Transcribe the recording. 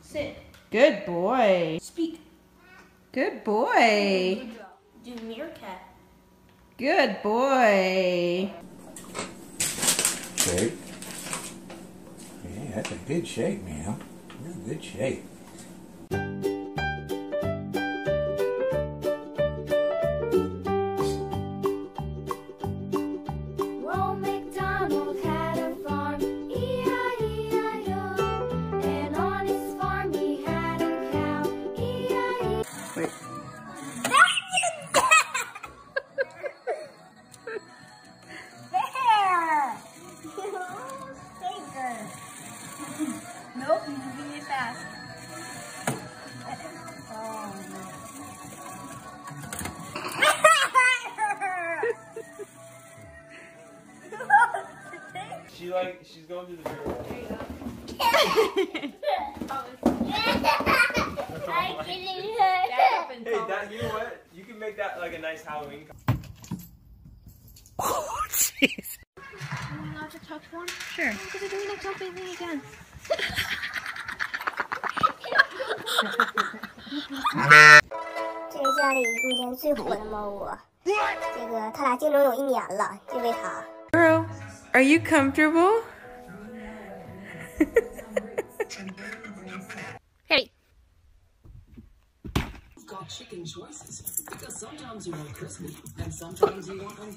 Sit. Good boy. Speak. Good boy. Do meerkat. Good boy. Shape. Yeah, that's a good shape, man. Real good shape. Nope, moving it fast. She like she's going through the mirror. I'm kidding her. Hey, that you know what? You can make that like a nice Halloween. co- Oh, jeez Am I allowed to touch one? Sure. Because they're doing that selfie thing again. 这是家里目前最火的猫窝。这个他俩竞争有一年了，就为它。 Girl, are you comfortable? Hey. got chicken choices because sometimes you want crispy and sometimes you want them